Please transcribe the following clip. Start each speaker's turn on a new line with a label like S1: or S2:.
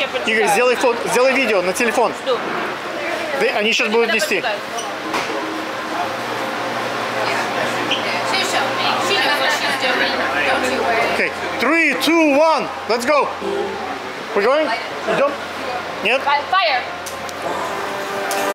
S1: я.
S2: Игорь, сделай, фото, сделай видео на телефон.
S1: Жду.
S2: Да, Они сейчас будут нести. Okay. Three, two, one. Let's go. We're going? Идем? Нет?
S1: Fire.